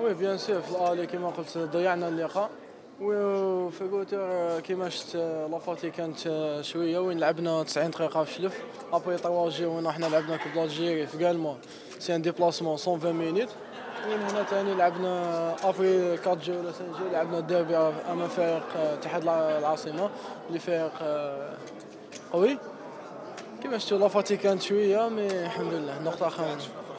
oui bien sûr في ال aller كما قلت ضيعنا اللقاء. وفي ال retour كيما شفت la fatigue كانت شوية وين لعبنا 90 دقيقة في شلف après 3 jours وين حنا لعبنا Coupe d'Algérie في كالما c'est un déplacement 120 minutes وين هنا ثاني لعبنا après 4 jours ولا 5 جي لعبنا الديربي أمام فريق اتحاد العاصمة. اللي فريق قوي. كيما شفتوا la fatigue كانت شوية mais الحمد لله نقطة خامسه